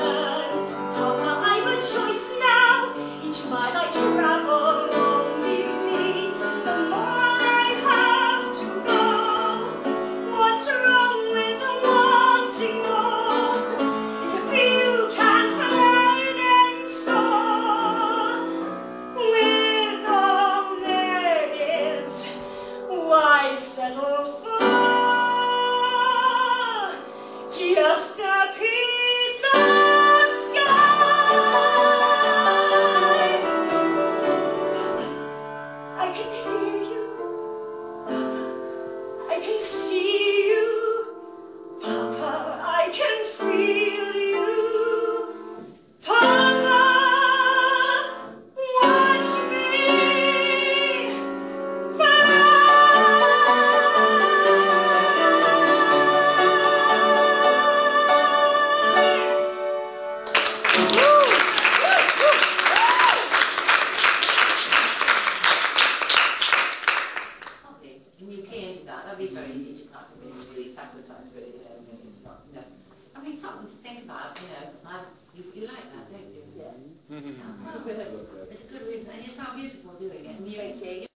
Christmas. I hear you. I can see about, you know, my, you, you like that, don't you? Mm-hmm. Yeah. Mm -hmm. oh, it's a good reason, and it's not beautiful doing it. You, you,